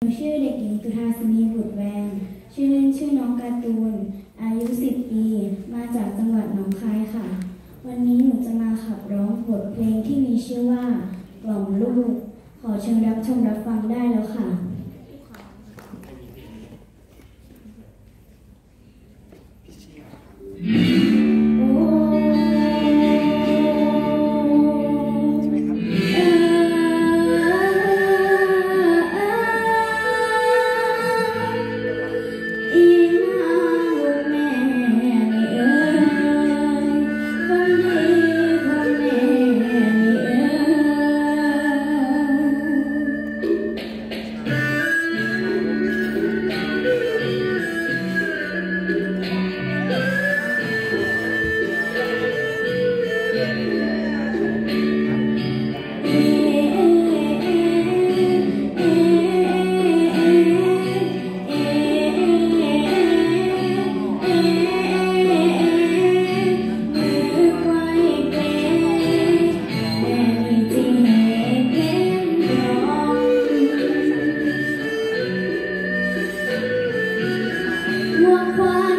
หนูชื่อเด็กหญิงตุธาสินีบุตรแวง ชื่อเล่นชื่อน้องการ์ตูน อายุ 10 ปี มาจากจังหวัดหนองคายค่ะ วันนี้หนูจะมาขับร้องบทเพลงที่มีชื่อว่ากล่อมลูก ขอเชิญรับชมรับฟังได้แล้วค่ะ 花